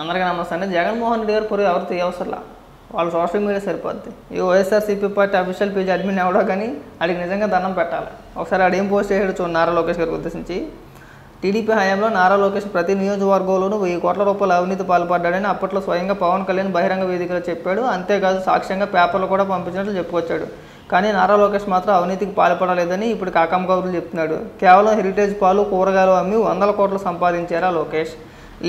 అందరికీ నమస్తే. జగన్మోహన్ రెడ్డి గారు పొరుగు ఎవరు తీయవసరంలా? వాళ్ళ సోషల్ మీడియా సరిపోద్ది. ఈ YSRCP party official page admin ఎవడో కానీ వాడికి నిజంగా దండం పెట్టాలి. ఒకసారి ఆడు పోస్ట్ చేసాడు చూడండి నారా లోకేష్ గారికి ఉద్దేశించి. టీడీపీ హయాంలో నారా లోకేష్ ప్రతి నియోజకవర్గంలోనూ వెయ్యి కోట్ల రూపాయల అవినీతి పాల్పడ్డాడని అప్పట్లో స్వయంగా పవన్ కళ్యాణ్ బహిరంగ వేదికలో చెప్పాడు. అంతేకాదు సాక్ష్యంగా పేపర్లు కూడా పంపించినట్లు చెప్పుకొచ్చాడు. కానీ నారా లోకేష్ మాత్రం అవినీతికి పాల్పడలేదని ఇప్పుడు కాకమ్మ కబుర్లు చెప్తున్నాడు. కేవలం హెరిటేజ్ పాలు కూరగాయలు అమ్మి వందల కోట్లు సంపాదించారా లోకేష్?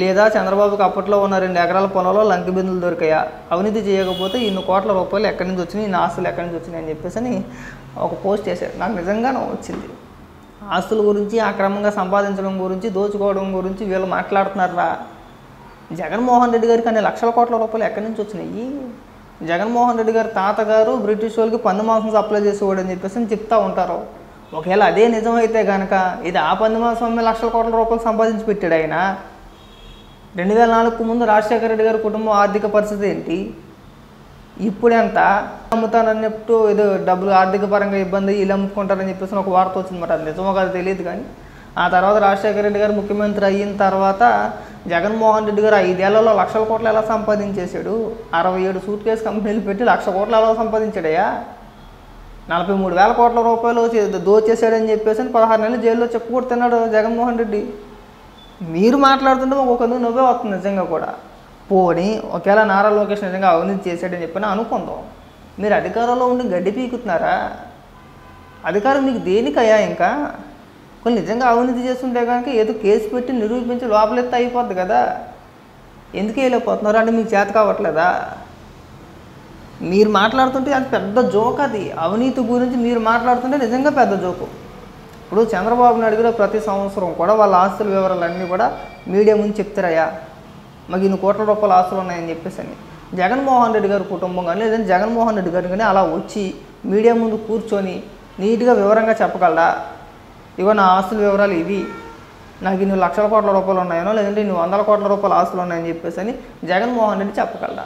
లేదా చంద్రబాబుకి అప్పట్లో ఉన్న రెండు ఎకరాల పొలంలో లంక బిందులు దొరికాయా? అవినీతి చేయకపోతే ఇన్ని కోట్ల రూపాయలు ఎక్కడి నుంచి వచ్చినాయి? ఇన్ని ఆస్తులు ఎక్కడి నుంచి వచ్చినాయి అని చెప్పేసి అని ఒక పోస్ట్ చేశారు. నాకు నిజంగా వచ్చింది. ఆస్తుల గురించి అక్రమంగా సంపాదించడం గురించి దోచుకోవడం గురించి వీళ్ళు మాట్లాడుతున్నారా? జగన్మోహన్ రెడ్డి గారికి అనే లక్షల కోట్ల రూపాయలు ఎక్కడి నుంచి వచ్చినాయి? జగన్మోహన్ రెడ్డి గారి తాతగారు బ్రిటిష్ వాళ్ళకి పంది మాంసం సప్లై చేసేవాడు అని చెప్పేసి అని చెప్తా ఉంటారు. ఒకవేళ అదే నిజమైతే కనుక ఇది ఆ పంది మాంసం లక్షల కోట్ల రూపాయలు సంపాదించి పెట్టాడు ఆయన. రెండు వేల నాలుగుకు ముందు రాజశేఖర రెడ్డి గారి కుటుంబం ఆర్థిక పరిస్థితి ఏంటి? ఇప్పుడు ఎంత అమ్ముతానని చెప్తూ ఏదో డబ్బులు ఆర్థిక పరంగా ఇబ్బంది వీళ్ళు అమ్ముకుంటారని చెప్పేసి ఒక వార్త వచ్చింది మరి అది నిజమో కాదు తెలియదు కానీ ఆ తర్వాత రాజశేఖర రెడ్డి గారు ముఖ్యమంత్రి అయిన తర్వాత జగన్మోహన్ రెడ్డి గారు ఐదేళ్ళలో లక్షల కోట్లు ఎలా సంపాదించేశాడు? అరవై ఏడు సూట్ కేసు కంపెనీలు పెట్టి లక్ష కోట్లు ఎలా సంపాదించాడయ్యా? నలభై మూడు వేల కోట్ల రూపాయలు చే- దోచేశాడని చెప్పేసి పదహారు నెలలు జైల్లో చెప్పుకొడుతున్నాడు జగన్మోహన్ రెడ్డి. మీరు మాట్లాడుతుంటే ఒక్కొక్క నువ్వే వస్తుంది నిజంగా కూడా. పోని ఒకవేళ నారా లోకేష్ నిజంగా అవినీతి చేశాడని చెప్పినా అనుకుందాం. మీరు అధికారంలో ఉండి గడ్డి పీకుతున్నారా? అధికారం మీకు దేనికయ్యా ఇంకా? కొన్ని నిజంగా అవినీతి చేస్తుంటే కనుక ఏదో కేసు పెట్టి నిరూపించి లోపలెత్తే అయిపోద్ది కదా. ఎందుకు వెళ్ళిపోతున్నారు అంటే మీకు చేత కావట్లేదా? మీరు మాట్లాడుతుంటే అది పెద్ద జోక్ అది. అవినీతి గురించి మీరు మాట్లాడుతుంటే నిజంగా పెద్ద జోకు. ఇప్పుడు చంద్రబాబు నాయుడు కూడా ప్రతి సంవత్సరం కూడా వాళ్ళ ఆస్తుల వివరాలన్నీ కూడా మీడియా ముందు చెప్తారయ్యా. మాకు ఇన్ని కోట్ల రూపాయల ఆస్తులు ఉన్నాయని చెప్పేసి అని. జగన్మోహన్ రెడ్డి గారి కుటుంబం కానీ లేదంటే జగన్మోహన్ రెడ్డి గారు కానీ అలా వచ్చి మీడియా ముందు కూర్చొని నీట్గా వివరంగా చెప్పగలరా? ఇగో నా ఆస్తుల వివరాలు ఇవి. నాకు ఇన్ని లక్షల కోట్ల రూపాయలు ఉన్నాయనో లేదంటే ఇన్ని వందల కోట్ల రూపాయల ఆస్తులు ఉన్నాయని చెప్పేసి అని జగన్మోహన్ రెడ్డి చెప్పగలరా?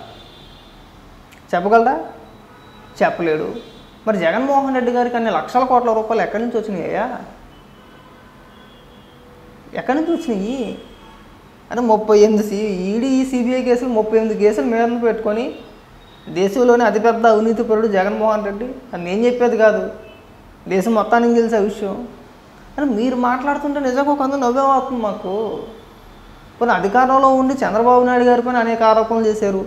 చెప్పగలరా? చెప్పలేడు. మరి జగన్మోహన్ రెడ్డి గారికి అన్ని లక్షల కోట్ల రూపాయలు ఎక్కడి నుంచి వచ్చినాయ్యా ఎక్కడి నుంచి వచ్చినాయి? అంటే ముప్పై ఎనిమిది సి ఈడీ సిబిఐ కేసులు ముప్పై ఎనిమిది కేసులు మీద పెట్టుకొని దేశంలోనే అతిపెద్ద అవినీతి పరుడు జగన్మోహన్ రెడ్డి. అని నేను చెప్పేది కాదు. దేశం మొత్తానికి తెలిసే విషయం. అని మీరు మాట్లాడుతుంటే నిజంగా కొంత నవ్వే అవుతుంది మాకు. కొన్ని అధికారంలో ఉండి చంద్రబాబు నాయుడు గారి పైన అనేక ఆరోపణలు చేశారు.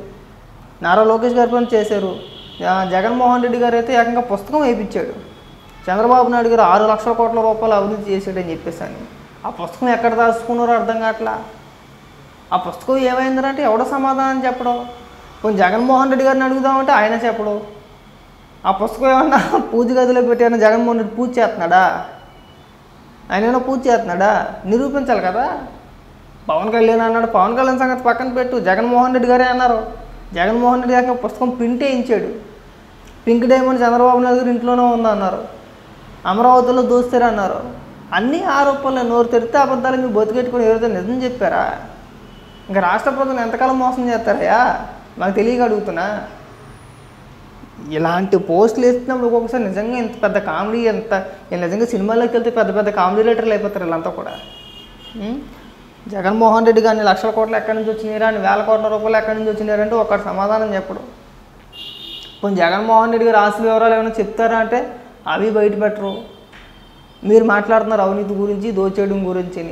నారా లోకేష్ గారి పైన చేశారు. జగన్మోహన్ రెడ్డి గారు అయితే ఏకంగా పుస్తకం వేయించాడు. చంద్రబాబు నాయుడు గారు ఆరు లక్షల కోట్ల రూపాయలు అభివృద్ధి చేశాడని చెప్పేసి అని ఆ పుస్తకం ఎక్కడ దాచుకున్నారో అర్థం కావట్లా? ఆ పుస్తకం ఏమైందంటే ఎవడో సమాధానం చెప్పడం? కొంచెం జగన్మోహన్ రెడ్డి గారిని అడుగుదామంటే ఆయన చెప్పడు. ఆ పుస్తకం ఏమన్నా పూజ గదిలో పెట్టి జగన్మోహన్ రెడ్డి పూజ చేస్తున్నాడా? ఆయన ఏమైనా పూజ చేస్తున్నాడా? నిరూపించాలి కదా. పవన్ కళ్యాణ్ అన్నాడు పవన్ కళ్యాణ్ సంగతి పక్కన పెట్టు జగన్మోహన్ రెడ్డి గారే అన్నారు. జగన్మోహన్ రెడ్డి గారికి పుస్తకం ప్రింట్ వేయించాడు. పింక్ డైమండ్ చంద్రబాబు నాయుడు గారు ఇంట్లోనే ఉందన్నారు అమరావతిలో దోస్తారన్నారు అన్ని ఆరోపణలు నోరు తెరితే అబద్ధాలు మీరు బతికెట్టుకుని ఎవరైతే నిజం చెప్పారా? ఇంకా రాష్ట్ర ప్రజలు ఎంతకాలం మోసం చేస్తారయ్యా? నాకు తెలియక అడుగుతున్నా. ఇలాంటి పోస్టులు వేస్తున్నప్పుడు ఒక్కొక్కసారి నిజంగా ఇంత పెద్ద కామెడీ ఎంత నిజంగా సినిమాలోకి వెళ్తే పెద్ద పెద్ద కామెడీ రైటర్లు అయిపోతారు వీళ్ళంతా కూడా. జగన్మోహన్ రెడ్డి గారిని లక్షల కోట్లు ఎక్కడి నుంచి వచ్చినారా అని వేల కోట్ల రూపాయలు ఎక్కడి నుంచి వచ్చినారంటే ఒకటి సమాధానం చెప్పడు. కొంచెం జగన్మోహన్ రెడ్డి గారు ఆస్తి వివరాలు ఏమైనా చెప్తారా అంటే అవి బయట పెట్టరు. మీరు మాట్లాడుతున్నారు అవినీతి గురించి దోచేయడం గురించి